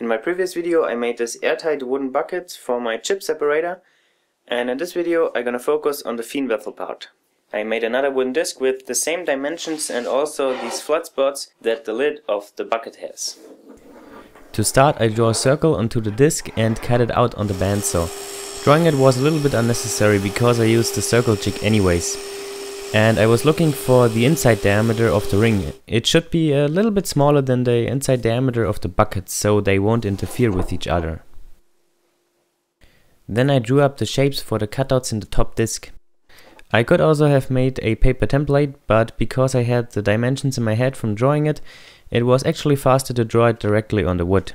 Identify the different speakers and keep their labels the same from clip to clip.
Speaker 1: In my previous video I made this airtight wooden bucket for my chip separator and in this video I'm gonna focus on the Thien baffle part. I made another wooden disc with the same dimensions and also these flat spots that the lid of the bucket has. To start I draw a circle onto the disc and cut it out on the bandsaw. Drawing it was a little bit unnecessary because I used the circle jig anyways. And I was looking for the inside diameter of the ring. It should be a little bit smaller than the inside diameter of the bucket so they won't interfere with each other. Then I drew up the shapes for the cutouts in the top disc. I could also have made a paper template, but because I had the dimensions in my head from drawing it, it was actually faster to draw it directly on the wood.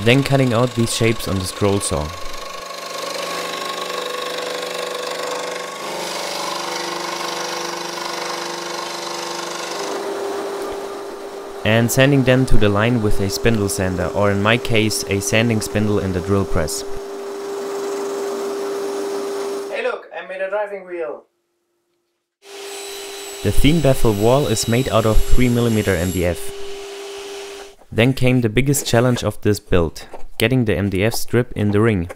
Speaker 1: Then cutting out these shapes on the scroll saw. And sanding them to the line with a spindle sander, or in my case, a sanding spindle in the drill press. Hey look, I made a driving wheel! The Thien baffle wall is made out of 3mm MDF. Then came the biggest challenge of this build, getting the MDF strip in the ring.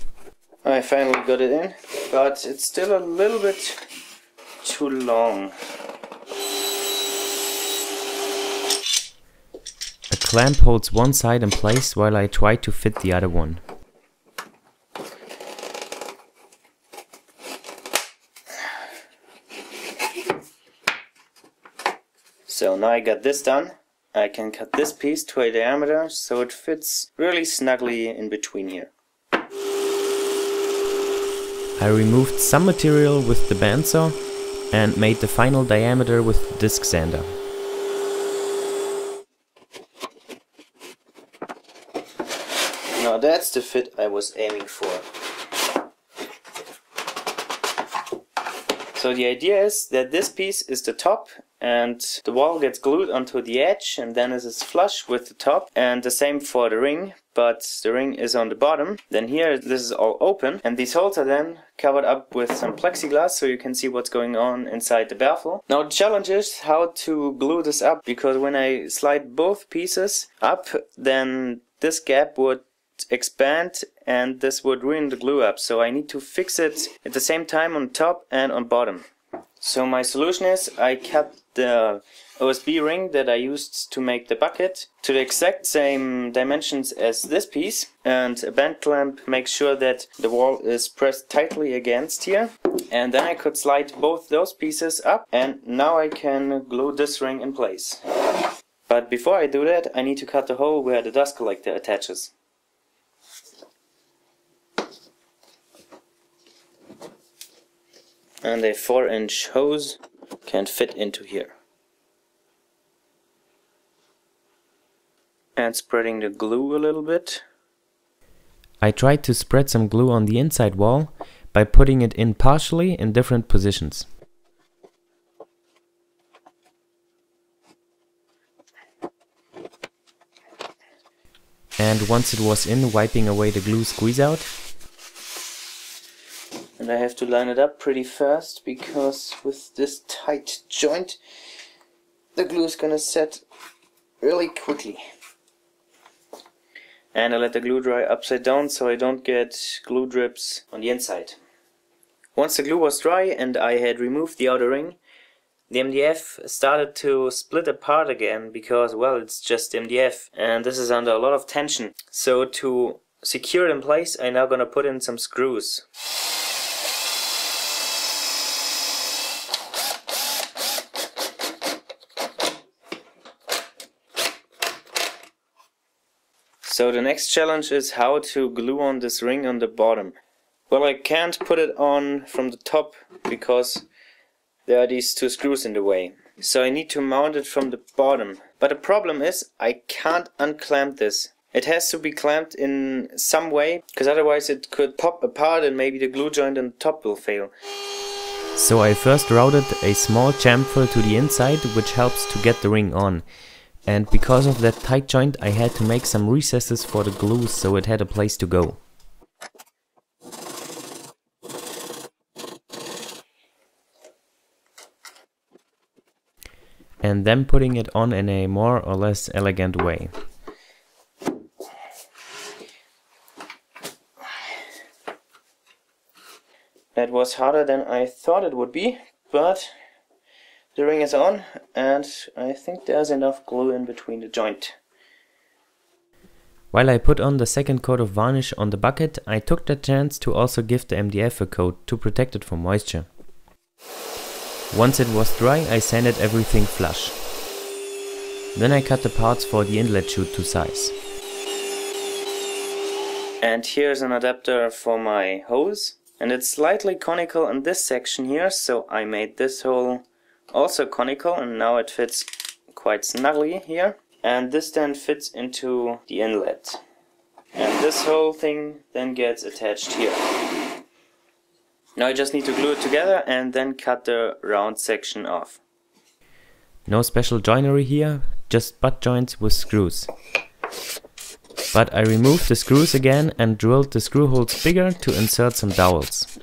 Speaker 1: I finally got it in, but it's still a little bit too long. A clamp holds one side in place while I try to fit the other one. So now I got this done. I can cut this piece to a diameter so it fits really snugly in between here. I removed some material with the bandsaw and made the final diameter with the disc sander. Now that's the fit I was aiming for. So the idea is that this piece is the top and the wall gets glued onto the edge and then it is flush with the top. And the same for the ring but the ring is on the bottom. Then here this is all open. And these holes are then covered up with some plexiglass so you can see what's going on inside the baffle. Now the challenge is how to glue this up because when I slide both pieces up then this gap would expand and this would ruin the glue up. So I need to fix it at the same time on top and on bottom so my solution is I cut the OSB ring that I used to make the bucket to the exact same dimensions as this piece and a band clamp makes sure that the wall is pressed tightly against here and then I could slide both those pieces up and now I can glue this ring in place. But before I do that I need to cut the hole where the dust collector attaches. And a 4 inch hose can fit into here. And spreading the glue a little bit. I tried to spread some glue on the inside wall by putting it in partially in different positions. And once it was in, wiping away the glue squeeze out and I have to line it up pretty fast because with this tight joint the glue is gonna set really quickly and I let the glue dry upside down so I don't get glue drips on the inside. Once the glue was dry and I had removed the outer ring the MDF started to split apart again because well it's just MDF and this is under a lot of tension so to secure it in place I'm now gonna put in some screws. So the next challenge is how to glue on this ring on the bottom. Well, I can't put it on from the top because there are these two screws in the way. So I need to mount it from the bottom. But the problem is I can't unclamp this. It has to be clamped in some way because otherwise it could pop apart and maybe the glue joint on the top will fail. So I first routed a small chamfer to the inside which helps to get the ring on and because of that tight joint I had to make some recesses for the glue so it had a place to go.
Speaker 2: and then putting it on in a more or less elegant way.
Speaker 1: That was harder than I thought it would be, but the ring is on and I think there's enough glue in between the joint.
Speaker 2: While I put on the second coat of varnish on the bucket, I took the chance to also give the MDF a coat to protect it from moisture. Once it was dry, I sanded everything flush. Then I cut the parts for the inlet chute to size.
Speaker 1: And here's an adapter for my hose. And it's slightly conical in this section here, so I made this hole also conical and now it fits quite snugly here. And this then fits into the inlet. And this whole thing then gets attached here. Now I just need to glue it together and then cut the round section off.
Speaker 2: No special joinery here just butt joints with screws. But I removed the screws again and drilled the screw holes bigger to insert some dowels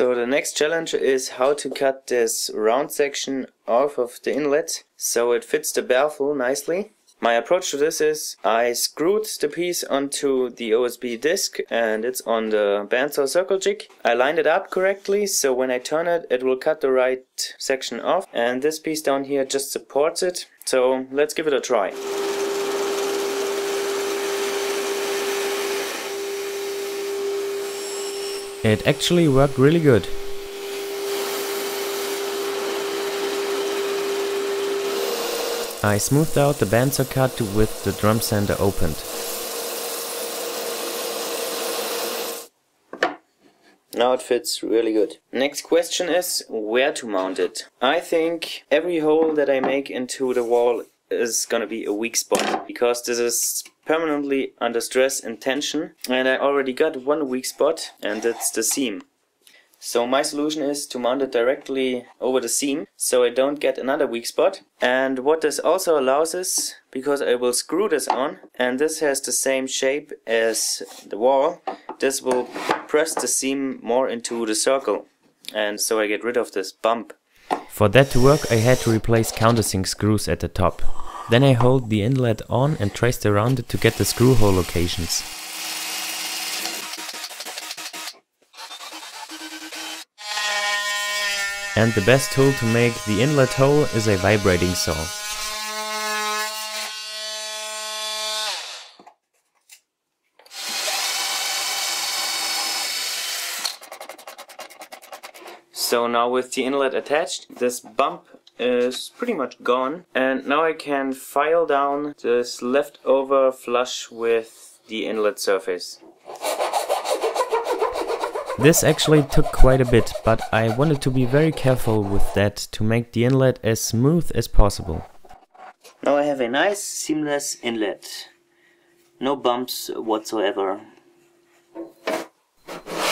Speaker 1: So the next challenge is how to cut this round section off of the inlet so it fits the baffle nicely. My approach to this is I screwed the piece onto the OSB disc and it's on the bandsaw circle jig. I lined it up correctly so when I turn it it will cut the right section off and this piece down here just supports it. So let's give it a try.
Speaker 2: It actually worked really good. I smoothed out the bandsaw cut with the drum sander opened.
Speaker 1: Now it fits really good. Next question is where to mount it. I think every hole that I make into the wall is gonna be a weak spot because this is permanently under stress and tension and I already got one weak spot and that's the seam. So my solution is to mount it directly over the seam so I don't get another weak spot. And what this also allows is, because I will screw this on and this has the same shape as the wall, this will press the seam more into the circle and so I get rid of this bump.
Speaker 2: For that to work I had to replace countersink screws at the top. Then I hold the inlet on and traced around it to get the screw hole locations. And the best tool to make the inlet hole is a vibrating saw.
Speaker 1: So now with the inlet attached, this bump is pretty much gone. And now I can file down this leftover flush with the inlet surface.
Speaker 2: This actually took quite a bit, but I wanted to be very careful with that to make the inlet as smooth as possible.
Speaker 1: Now I have a nice seamless inlet. No bumps whatsoever.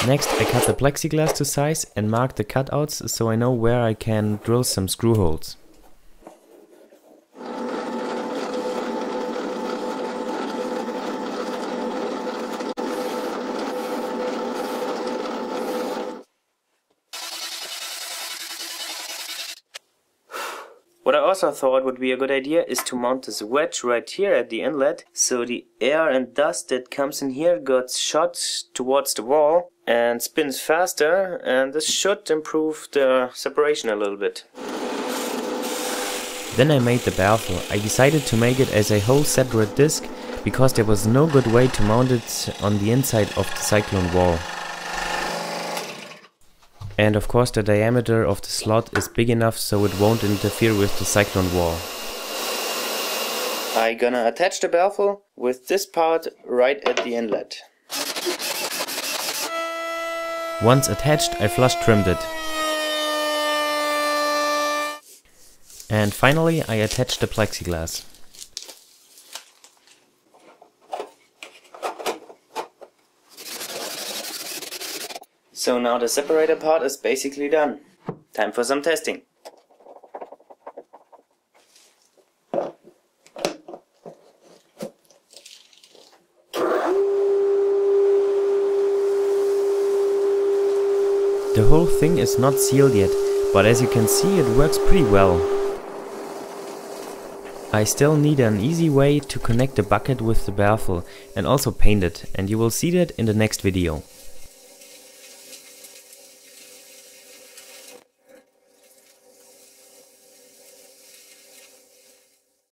Speaker 2: Next I cut the plexiglass to size and mark the cutouts so I know where I can drill some screw holes.
Speaker 1: What I also thought would be a good idea is to mount this wedge right here at the inlet so the air and dust that comes in here gets shot towards the wall and spins faster and this should improve the separation a little bit.
Speaker 2: Then I made the baffle. I decided to make it as a whole separate disc because there was no good way to mount it on the inside of the cyclone wall. And of course the diameter of the slot is big enough so it won't interfere with the cyclone wall.
Speaker 1: I'm gonna attach the baffle with this part right at the inlet.
Speaker 2: Once attached I flush trimmed it. And finally I attached the plexiglass.
Speaker 1: So now the separator part is basically done. Time for some testing.
Speaker 2: Thing is not sealed yet, but as you can see it works pretty well. I still need an easy way to connect the bucket with the baffle and also paint it and you will see that in the next video.